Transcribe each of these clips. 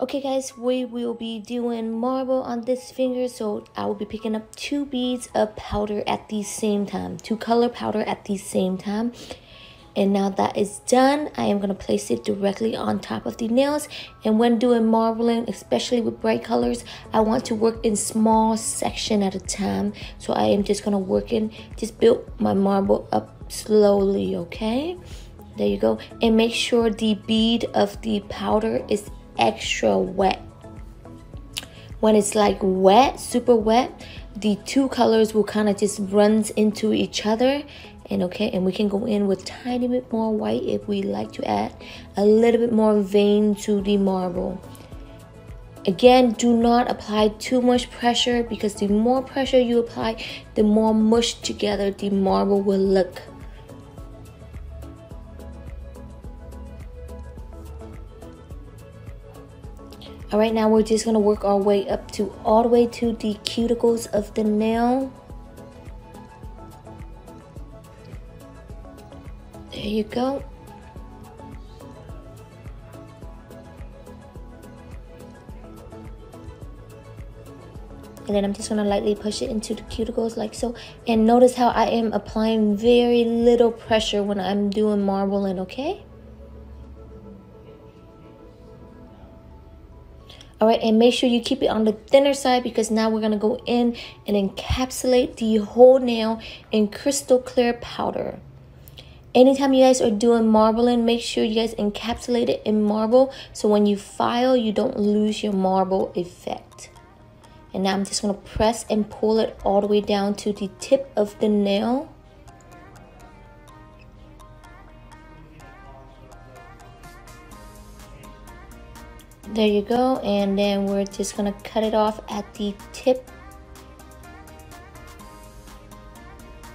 Okay guys, we will be doing marble on this finger. So I will be picking up two beads of powder at the same time. Two color powder at the same time. And now that is done, I am going to place it directly on top of the nails. And when doing marbling, especially with bright colors, I want to work in small section at a time. So I am just going to work in, just build my marble up slowly, okay? There you go. And make sure the bead of the powder is extra wet. When it's like wet, super wet, the two colors will kind of just runs into each other and okay and we can go in with tiny bit more white if we like to add a little bit more vein to the marble again do not apply too much pressure because the more pressure you apply the more mushed together the marble will look All right, now we're just gonna work our way up to all the way to the cuticles of the nail. There you go. And then I'm just gonna lightly push it into the cuticles like so. And notice how I am applying very little pressure when I'm doing marbling, okay? All right, and make sure you keep it on the thinner side because now we're gonna go in and encapsulate the whole nail in crystal clear powder. Anytime you guys are doing marbling, make sure you guys encapsulate it in marble so when you file, you don't lose your marble effect. And now I'm just gonna press and pull it all the way down to the tip of the nail. There you go. And then we're just to cut it off at the tip.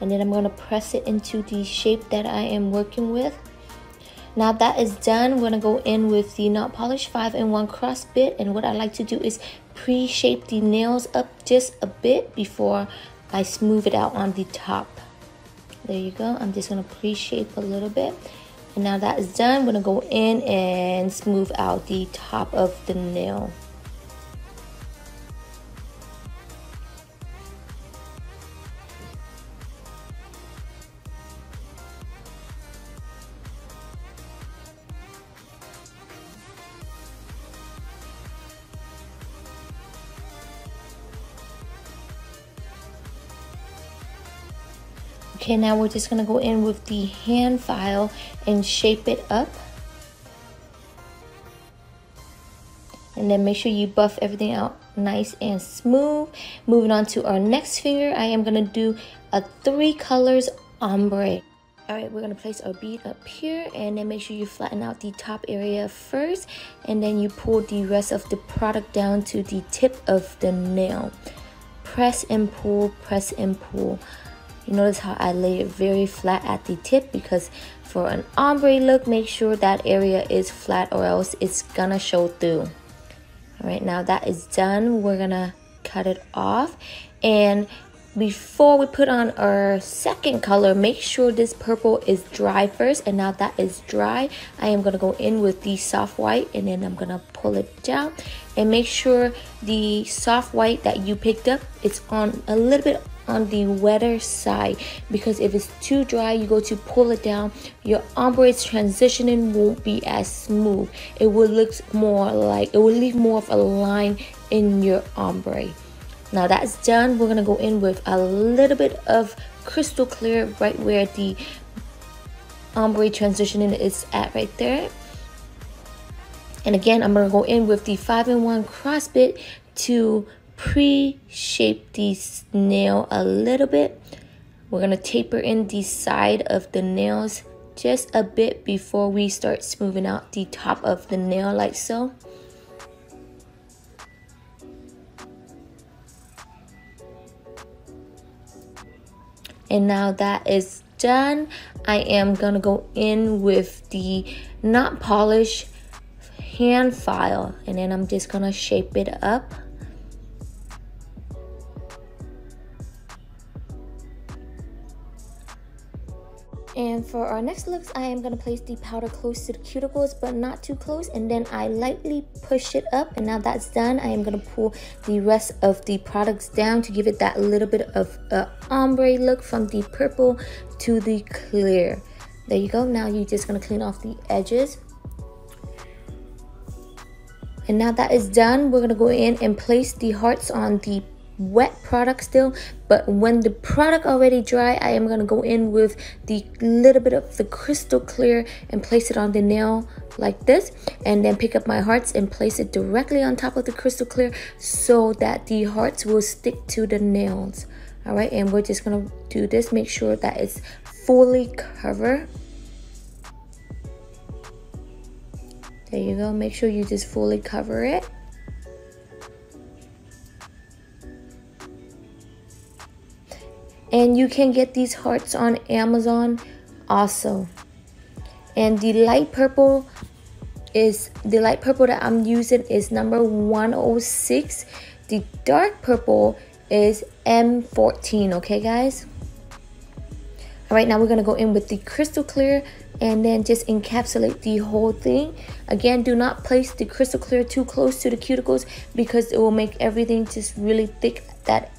And then I'm to press it into the shape that I am working with. Now that is done, we're to go in with the Not Polish 5-in-1 cross bit. And what I like to do is pre-shape the nails up just a bit before I smooth it out on the top. There you go. I'm just to pre-shape a little bit. And now that is done, I'm gonna go in and smooth out the top of the nail. Okay, now we're just gonna go in with the hand file and shape it up. And then make sure you buff everything out nice and smooth. Moving on to our next finger, I am gonna do a three colors ombre. All right, we're gonna place our bead up here and then make sure you flatten out the top area first and then you pull the rest of the product down to the tip of the nail. Press and pull, press and pull. You notice how I lay it very flat at the tip because for an ombre look, make sure that area is flat or else it's gonna show through. All right, now that is done, we're gonna cut it off. And before we put on our second color, make sure this purple is dry first. And now that is dry, I am gonna go in with the soft white and then I'm gonna pull it down. And make sure the soft white that you picked up, it's on a little bit on the wetter side. Because if it's too dry you go to pull it down. Your ombre's transitioning won't be as smooth. It will look more like it will leave more of a line in your ombre. Now that's done. We're gonna go in with a little bit of crystal clear right where the ombre transitioning is at right there. And again I'm gonna go in with the 5-in-1 cross bit to pre-shape this nail a little bit. We're going to taper in the side of the nails just a bit before we start smoothing out the top of the nail like so. And now that is done, I am going to go in with the not polish hand file and then I'm just going to shape it up. And for our next looks, I am going to place the powder close to the cuticles, but not too close. And then I lightly push it up. And now that's done, I am going to pull the rest of the products down to give it that little bit of a ombre look from the purple to the clear. There you go. Now you're just going to clean off the edges. And now that is done, we're going to go in and place the hearts on the wet product still but when the product already dry i am going to go in with the little bit of the crystal clear and place it on the nail like this and then pick up my hearts and place it directly on top of the crystal clear so that the hearts will stick to the nails. All right and we're just going to do this make sure that it's fully covered. There you go make sure you just fully cover it and you can get these hearts on Amazon also. And the light purple is the light purple that I'm using is number 106 the dark purple is M14 okay guys? All right now we're gonna go in with the crystal clear and then just encapsulate the whole thing. Again do not place the crystal clear too close to the cuticles because it will make everything just really thick that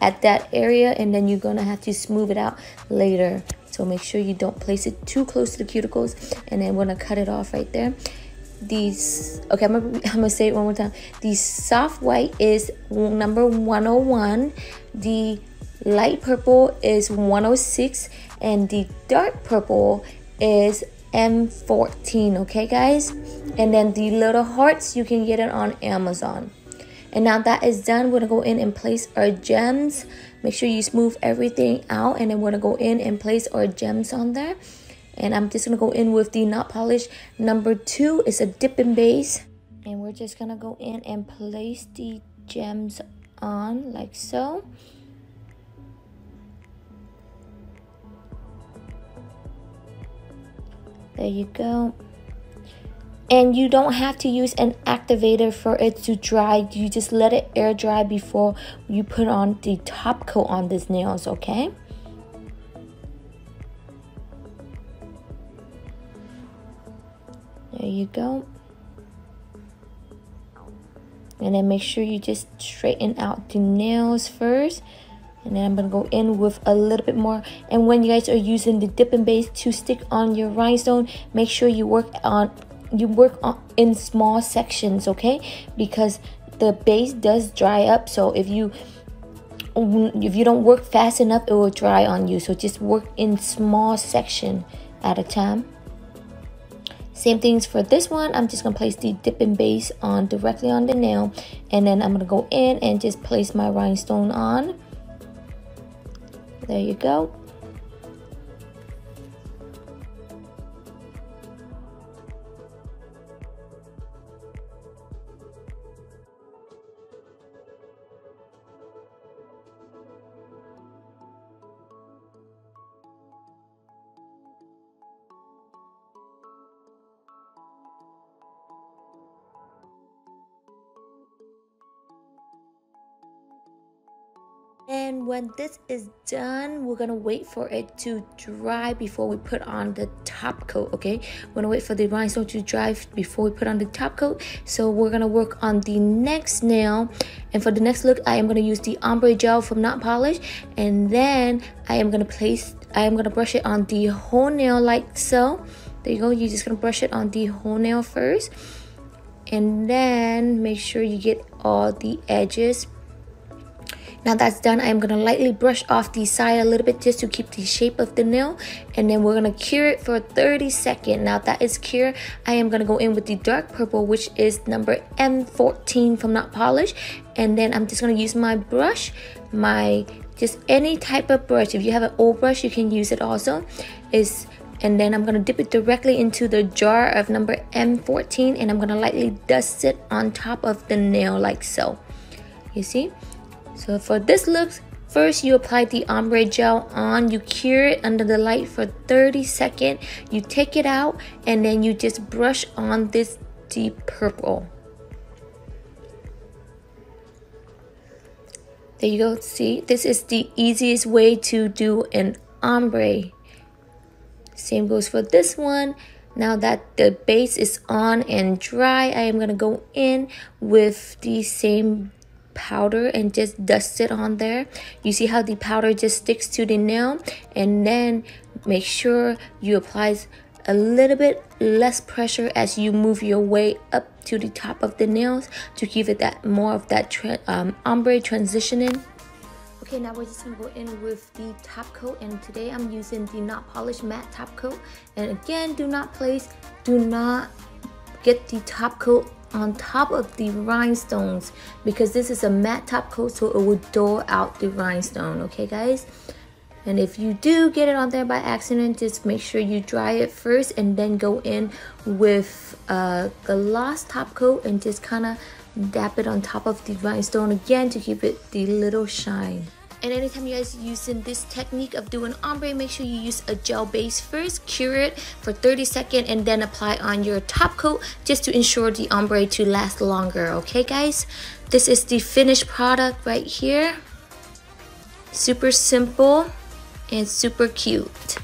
at that area and then you're gonna have to smooth it out later. So make sure you don't place it too close to the cuticles and then we're gonna cut it off right there. These okay I'm gonna, I'm gonna say it one more time. The soft white is number 101 the light purple is 106 and the dark purple is M14 okay guys? And then the little hearts you can get it on Amazon and now that is done, we're gonna go in and place our gems. Make sure you smooth everything out and then we're gonna go in and place our gems on there. And I'm just gonna go in with the not polish number two. It's a dipping base. And we're just gonna go in and place the gems on like so. There you go and you don't have to use an activator for it to dry. You just let it air dry before you put on the top coat on these nails okay? There you go. And then make sure you just straighten out the nails first. And then I'm to go in with a little bit more. And when you guys are using the dipping base to stick on your rhinestone make sure you work on you work on, in small sections okay? Because the base does dry up so if you if you don't work fast enough it will dry on you. So just work in small section at a time. Same things for this one. I'm just gonna place the dipping base on directly on the nail and then i'm gonna go in and just place my rhinestone on. There you go and when this is done we're gonna wait for it to dry before we put on the top coat okay? We're gonna wait for the rhinestone to dry before we put on the top coat. So we're gonna work on the next nail. And for the next look i am gonna use the ombre gel from not polish. And then i am gonna place i am gonna brush it on the whole nail like so. There you go you're just gonna brush it on the whole nail first. And then make sure you get all the edges now that's done, I'm gonna lightly brush off the side a little bit just to keep the shape of the nail. And then we're gonna cure it for 30 seconds. Now that is cured, I am gonna go in with the dark purple, which is number M14 from Not Polished. And then I'm just gonna use my brush, my just any type of brush. If you have an old brush, you can use it also. Is and then I'm gonna dip it directly into the jar of number M14 and I'm gonna lightly dust it on top of the nail like so. You see? So for this look, first you apply the ombre gel on, you cure it under the light for 30 seconds, you take it out, and then you just brush on this deep purple. There you go, see, this is the easiest way to do an ombre Same goes for this one. Now that the base is on and dry, I am to go in with the same powder and just dust it on there. You see how the powder just sticks to the nail and then make sure you apply a little bit less pressure as you move your way up to the top of the nails to give it that more of that tra um, ombre transitioning. Okay, now we're just gonna go in with the top coat and today I'm using the not polished matte top coat. And again, do not place, do not get the top coat on top of the rhinestones because this is a matte top coat so it will dull out the rhinestone, okay guys? And if you do get it on there by accident, just make sure you dry it first and then go in with uh, the last top coat and just kind of dab it on top of the rhinestone again to keep it the little shine. And anytime you guys using this technique of doing ombre, make sure you use a gel base first, cure it for 30 seconds, and then apply on your top coat just to ensure the ombre to last longer, okay guys? This is the finished product right here. Super simple and super cute.